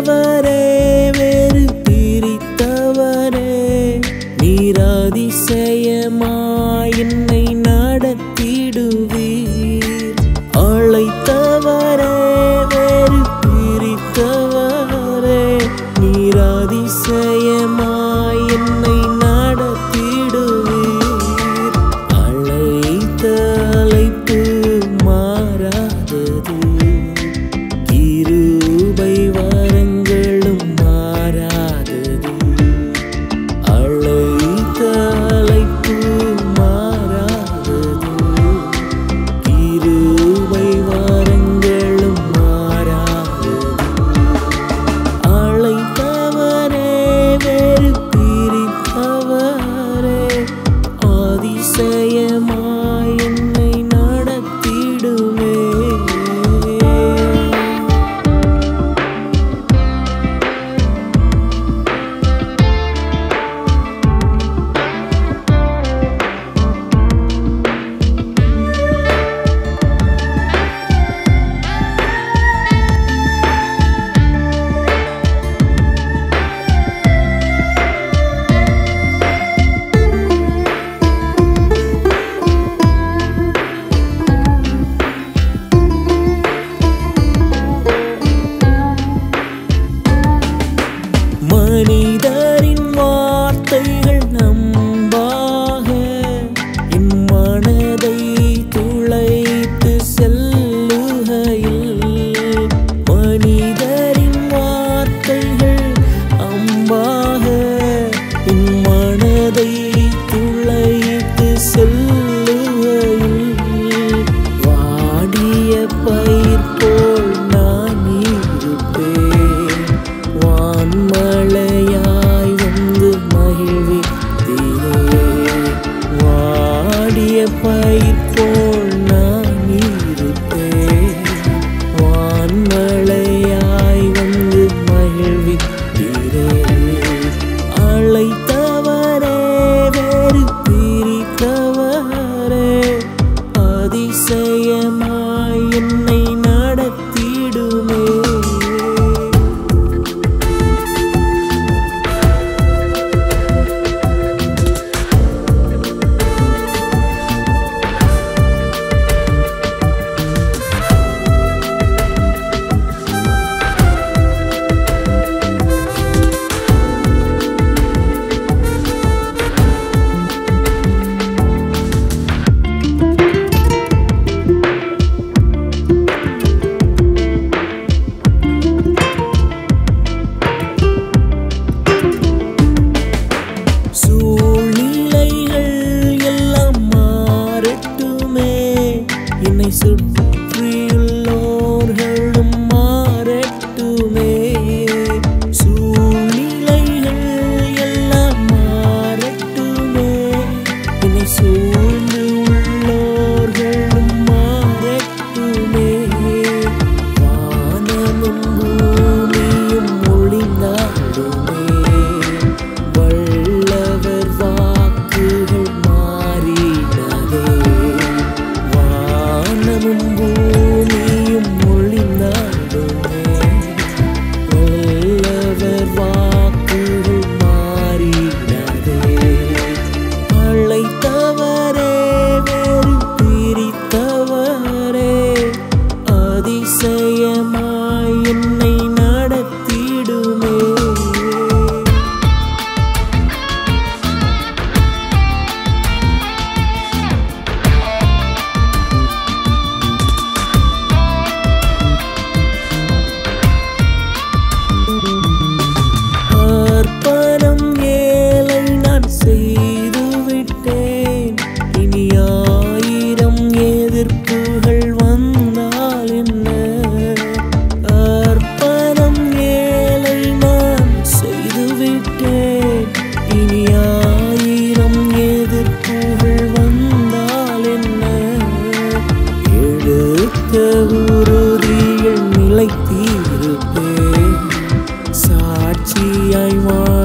ever day. faithful yeah, my more.